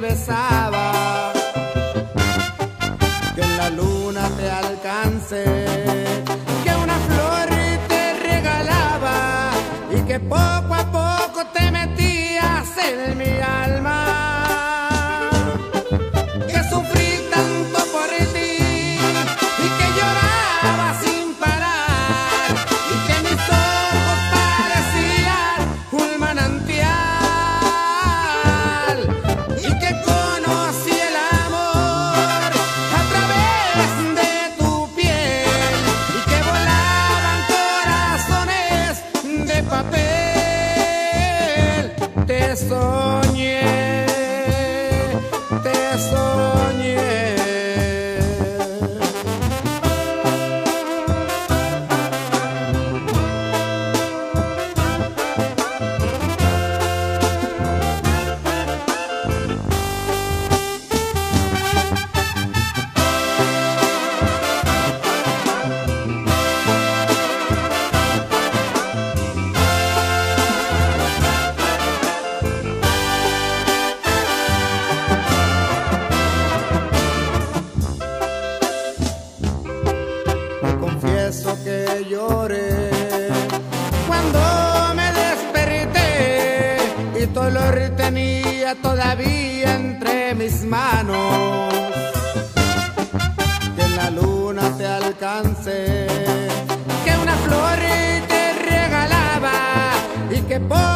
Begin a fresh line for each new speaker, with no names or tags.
besaba. Que la luna te alcance, que una flor te regalaba y que poco coração mi dolor tenía todavía entre mis manos. Que en la luna te alcance, que una flor te regalaba y que por